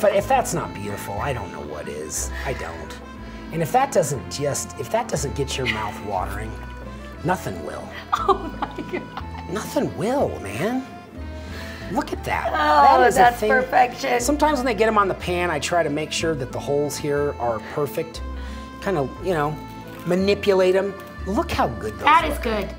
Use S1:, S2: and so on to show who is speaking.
S1: but if that's not beautiful, I don't know what is. I don't. And if that doesn't just, if that doesn't get your mouth watering, nothing will.
S2: Oh my god.
S1: Nothing will, man. Look at that.
S2: Oh,
S1: that is
S2: that's perfection.
S1: Sometimes when they get them on the pan, I try to make sure that the holes here are perfect. Kind of, you know, manipulate them. Look how good those
S2: That
S1: look.
S2: good.